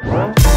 Huh?